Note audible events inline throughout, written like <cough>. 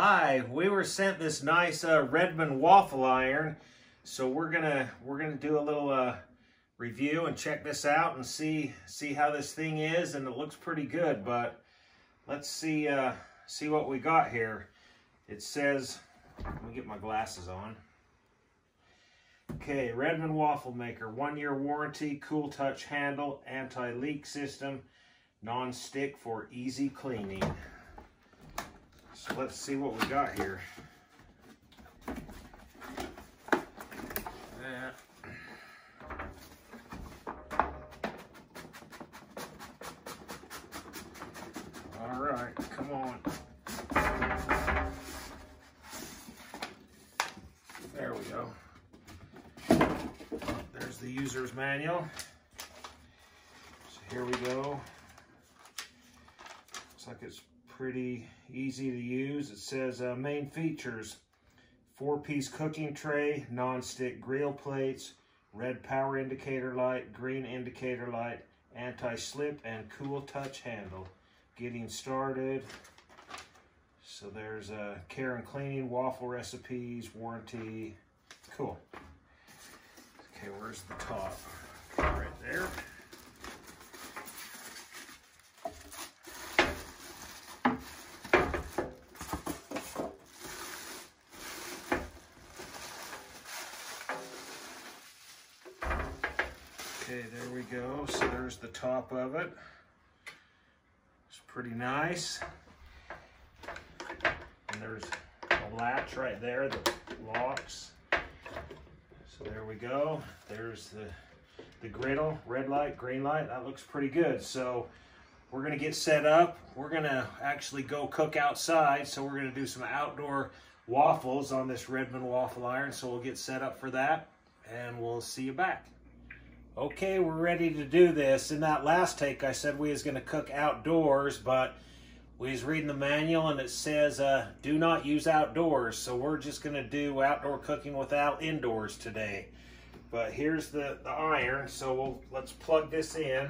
Hi, we were sent this nice uh, Redmond waffle iron, so we're gonna we're gonna do a little uh, review and check this out and see see how this thing is, and it looks pretty good. But let's see uh, see what we got here. It says, let me get my glasses on. Okay, Redmond waffle maker, one year warranty, cool touch handle, anti leak system, non stick for easy cleaning. So let's see what we got here. Yeah. All right, come on. There we go. Oh, there's the user's manual. So here we go. Looks like it's pretty easy to use. It says uh, main features, four-piece cooking tray, non-stick grill plates, red power indicator light, green indicator light, anti-slip, and cool touch handle. Getting started. So there's uh, care and cleaning, waffle recipes, warranty. Cool. Okay, where's the top? Right there. Okay, there we go. So there's the top of it. It's pretty nice. And there's a latch right there that locks. So there we go. There's the, the griddle, red light, green light. That looks pretty good. So we're gonna get set up. We're gonna actually go cook outside. So we're gonna do some outdoor waffles on this Redmond waffle iron. So we'll get set up for that and we'll see you back. Okay, we're ready to do this. In that last take, I said we was gonna cook outdoors, but we was reading the manual and it says uh, do not use outdoors. So we're just gonna do outdoor cooking with Al indoors today. But here's the, the iron, so we'll, let's plug this in.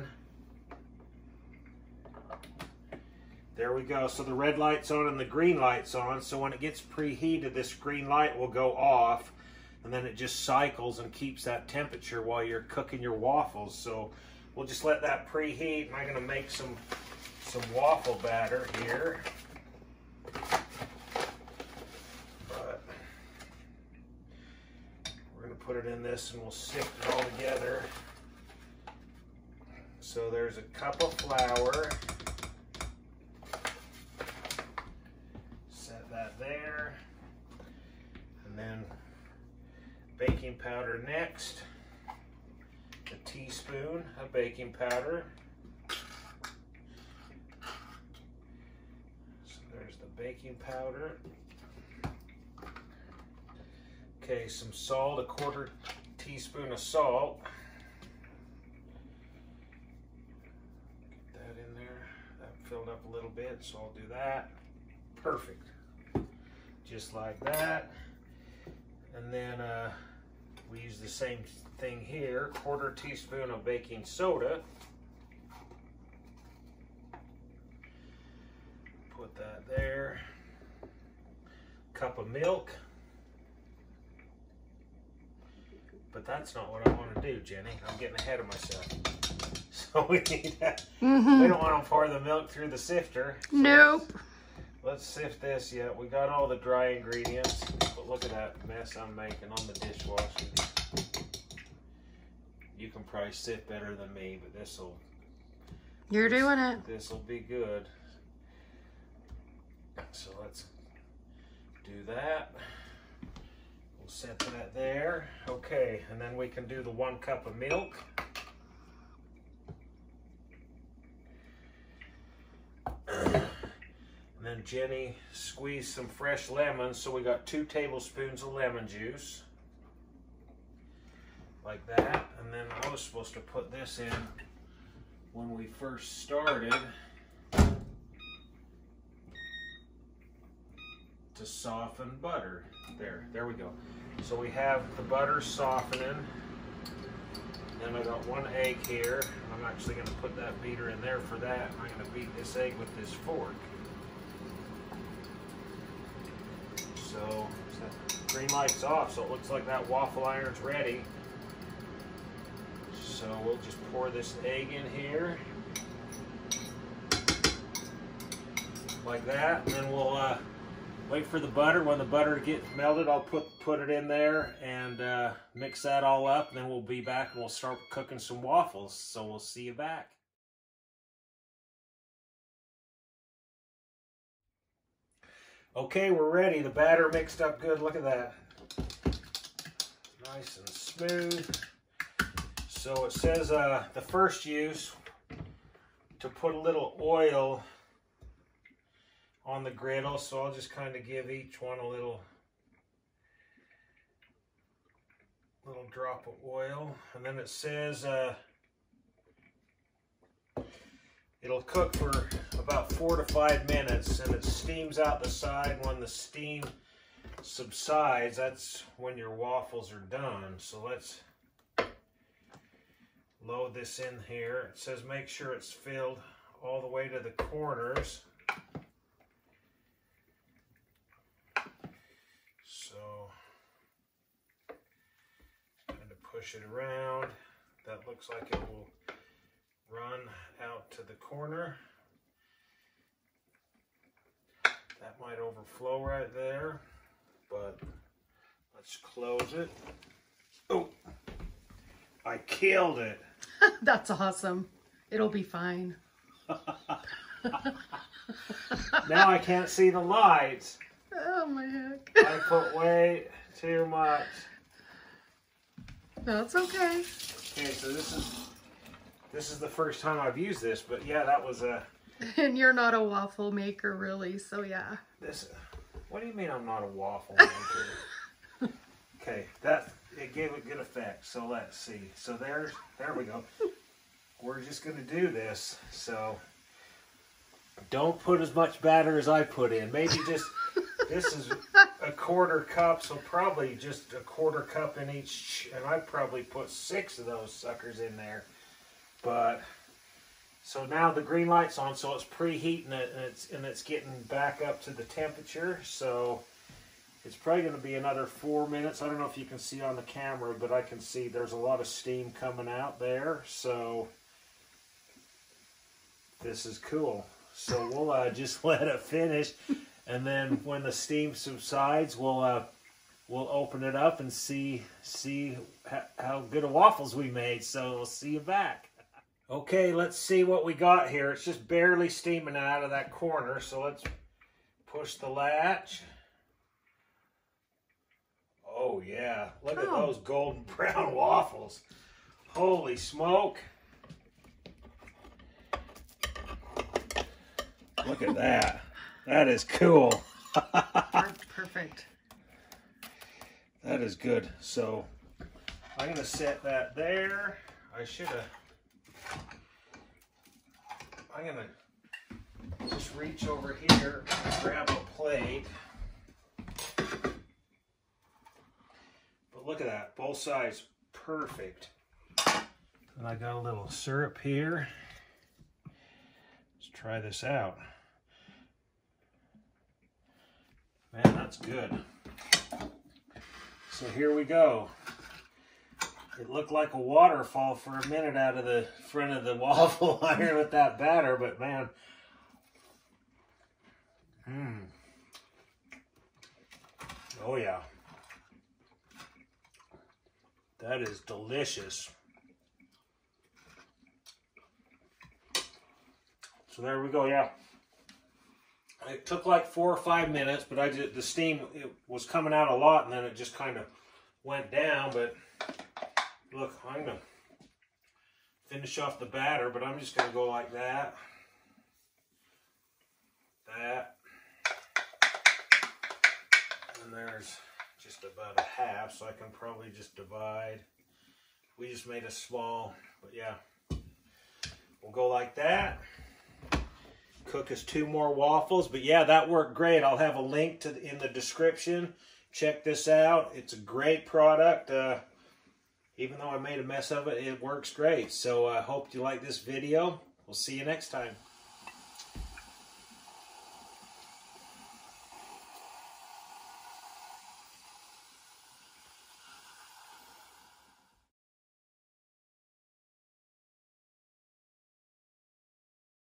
There we go. So the red light's on and the green light's on. So when it gets preheated, this green light will go off and then it just cycles and keeps that temperature while you're cooking your waffles. So we'll just let that preheat and I'm gonna make some some waffle batter here. But we're gonna put it in this and we'll sift it all together. So there's a cup of flour. Set that there. And then baking powder next. A teaspoon of baking powder. So there's the baking powder. Okay, some salt, a quarter teaspoon of salt. Get that in there. That filled up a little bit, so I'll do that. Perfect. Just like that. And then uh, we use the same thing here, quarter teaspoon of baking soda. Put that there. Cup of milk. But that's not what I want to do, Jenny. I'm getting ahead of myself. <laughs> So we need that. Mm -hmm. We don't want to pour the milk through the sifter. So nope. Let's, let's sift this yet. We got all the dry ingredients. Look at that mess I'm making on the dishwasher. You can probably sit better than me, but this will. You're this, doing it. This will be good. So let's do that. We'll set that there. Okay, and then we can do the one cup of milk. <clears throat> Then Jenny squeezed some fresh lemons, so we got two tablespoons of lemon juice. Like that. And then I was supposed to put this in when we first started to soften butter. There, there we go. So we have the butter softening. Then I got one egg here. I'm actually going to put that beater in there for that. I'm going to beat this egg with this fork. So, green light's off, so it looks like that waffle iron's ready. So we'll just pour this egg in here. Like that, and then we'll uh, wait for the butter. When the butter gets melted, I'll put put it in there and uh, mix that all up. And then we'll be back and we'll start cooking some waffles. So we'll see you back. Okay, we're ready. The batter mixed up good. Look at that. Nice and smooth. So it says uh, the first use to put a little oil on the griddle. So I'll just kind of give each one a little little drop of oil. And then it says uh, it'll cook for about four to five minutes and it steams out the side. When the steam subsides, that's when your waffles are done. So let's load this in here. It says make sure it's filled all the way to the corners. So, kind of push it around. That looks like it will run out to the corner. That might overflow right there, but let's close it. Oh, I killed it. <laughs> That's awesome. It'll be fine. <laughs> now I can't see the lights. Oh my heck. I put way too much. That's okay. Okay, so this is this is the first time I've used this, but yeah, that was a <laughs> And you're not a waffle maker really, so yeah. this. What do you mean I'm not a waffle maker? <laughs> okay, that it gave a good effect. So let's see. So there's there we go. We're just gonna do this. So don't put as much batter as I put in. Maybe just this is a quarter cup, so probably just a quarter cup in each. And I probably put six of those suckers in there. But so now the green light's on, so it's preheating it, and it's and it's getting back up to the temperature. So it's probably going to be another four minutes. I don't know if you can see on the camera, but I can see there's a lot of steam coming out there. So this is cool. So we'll uh, <laughs> just let it finish, and then when the steam subsides, we'll uh, we'll open it up and see see how good of waffles we made. So we'll see you back. Okay, let's see what we got here. It's just barely steaming out of that corner, so let's push the latch. Oh yeah, look at Oh. those golden <laughs> brown waffles. Holy smoke. Look at that. That is cool. <laughs> Perfect. That is good. So I'm gonna set that there. I should have. I'm gonna just reach over here and grab a plate. But look at that, both sides perfect. And I got a little syrup here. Let's try this out. Man, that's good. So here we go. It looked like a waterfall for a minute out of the front of the <laughs> waffle iron with that batter, but man. Mmm. Oh yeah. That is delicious. So there we go, yeah. It took like four or five minutes, but I did the steam it was coming out a lot, and then it just kind of went down. But look, I'm gonna finish off the batter, but I'm just gonna go like that, that, and there's just about a half, so I can probably just divide. We just made a small, but yeah, we'll go like that cook us two more waffles. But yeah, that worked great. I'll have a link to in the description. Check this out. It's a great product. Uh, even though I made a mess of it, it works great. So I uh, hope you like this video. We'll see you next time.